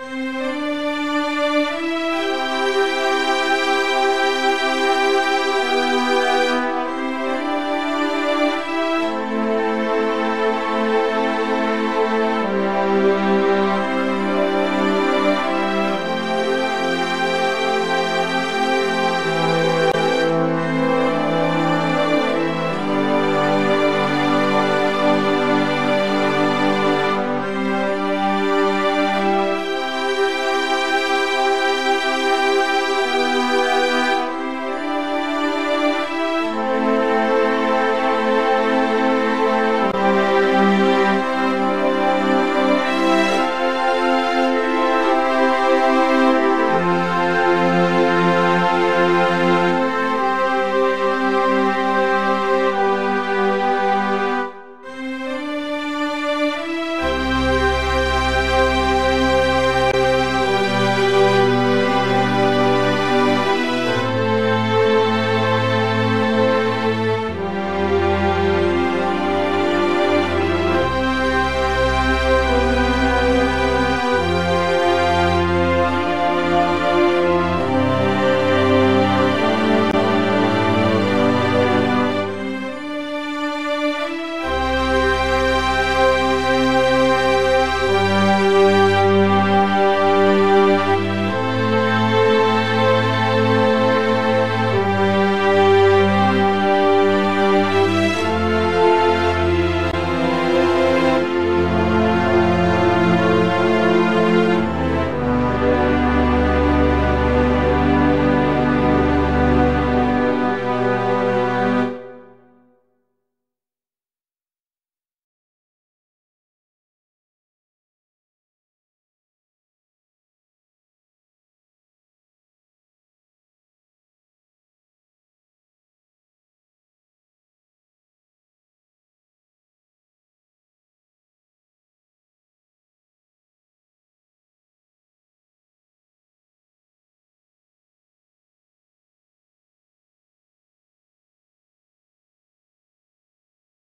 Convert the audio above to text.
Música